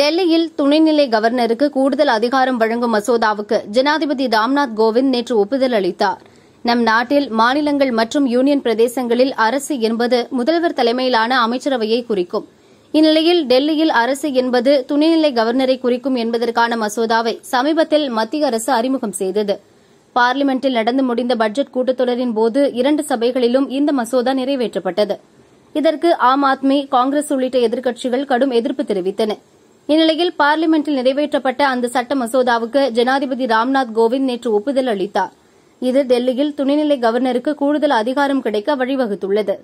டெல்லியில் துணைநிலை கவர்னருக்கு கூடுதல் அதிகாரம் வழங்கும் மசோதாவுக்கு ஜனாதிபதி ராம்நாத் கோவிந்த் நேற்று ஒப்புதல் அளித்தார். நம் நாட்டில் மாநிலங்கள் மற்றும் யூனியன் பிரதேசங்களில் அரசு என்பது முதல்வர் தலைமையிலான அமைச்சரவையை குறிக்கும். இந்நிலையில் டெல்லியில் அரசு என்பது துணைநிலை கவர்னரை குறிக்கும் என்பதற்கான மசோதாவை சமீபத்தில் மத்திய அரசு அறிமுகம் செய்தது. பார்லிமெண்டில் நடந்து முடிந்த பட்ஜெட் கூட்டத்தொடரின் போது இரண்டு சபைகளிலும் இந்த மசோதா நிறைவேற்றப்பட்டது. இதற்கு ஆம் ஆத்மி காங்கிரஸ் உள்ளிட்ட எதிர்க்கட்சிகள் கடும் எதிர்ப்பு தெரிவித்தன. இந்நிலையில் பார்லிமெண்டில் நிறைவேற்றப்பட்ட அந்த சட்ட மசோதாவுக்கு ஜனாதிபதி ராம்நாத் கோவிந்த் நேற்று ஒப்புதல் அளித்தார். இது டெல்லியில் துணைநிலை கவர்னருக்கு கூடுதல் அதிகாரம் கிடைக்க வழிவகுத்துள்ளது.